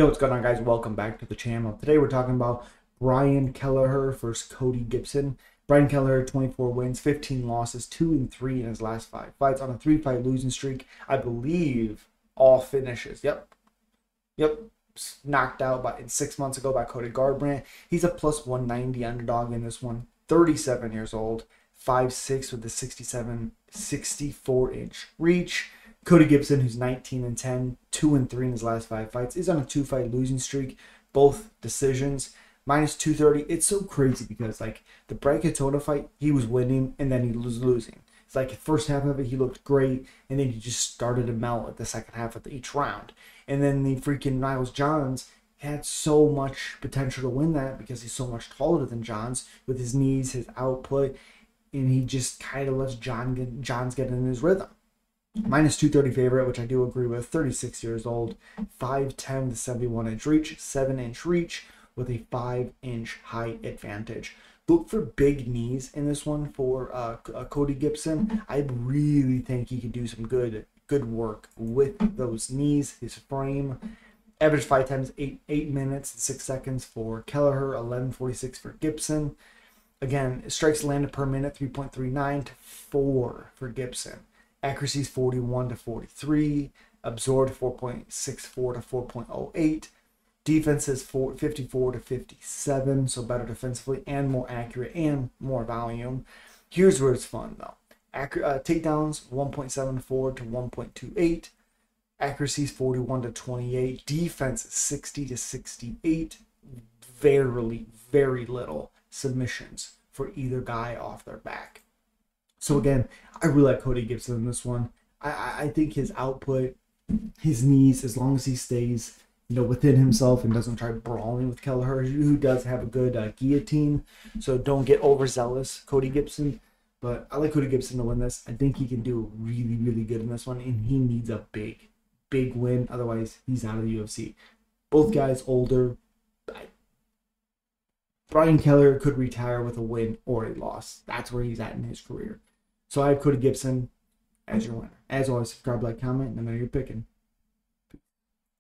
Yo, what's going on, guys? Welcome back to the channel. Today we're talking about Brian Kelleher versus Cody Gibson. Brian Kelleher, 24 wins, 15 losses, 2 and 3 in his last five fights on a three fight losing streak. I believe all finishes. Yep. Yep. Knocked out by six months ago by Cody Garbrandt. He's a plus 190 underdog in this one. 37 years old, 5'6 with a 67, 64 inch reach. Cody Gibson, who's 19 and 10, 2 and 3 in his last five fights, is on a two fight losing streak, both decisions. Minus 230. It's so crazy because, like, the Brad Katona fight, he was winning and then he was losing. It's like the first half of it, he looked great, and then he just started to melt at the second half of each round. And then the freaking Miles Johns had so much potential to win that because he's so much taller than Johns with his knees, his output, and he just kind of lets John get, Johns get in his rhythm minus 230 favorite, which I do agree with. 36 years old, 5'10 to 71 inch reach, 7 inch reach with a 5 inch height advantage. Look for big knees in this one for uh, uh, Cody Gibson. I really think he could do some good good work with those knees, his frame. Average five times eight eight minutes and six seconds for Kelleher, eleven forty six for Gibson. Again, strikes landed per minute, 3.39 to 4 for Gibson. Accuracy is 41 to 43. Absorbed 4.64 to 4.08. Defense is 54 to 57, so better defensively and more accurate and more volume. Here's where it's fun though. Accur- uh, takedowns 1.74 to 1.28. Accuracy is 41 to 28. Defense 60 to 68. Very, very little submissions for either guy off their back. So again, I really like Cody Gibson in this one. I, I think his output, his knees, as long as he stays, you know, within himself and doesn't try brawling with Kelleher, who does have a good uh, guillotine. So don't get overzealous, Cody Gibson. But I like Cody Gibson to win this. I think he can do really, really good in this one, and he needs a big, big win. Otherwise, he's out of the UFC. Both guys older. Brian Kelleher could retire with a win or a loss. That's where he's at in his career. So I have Cody Gibson as your winner. As always, subscribe, like, comment, and then you're picking.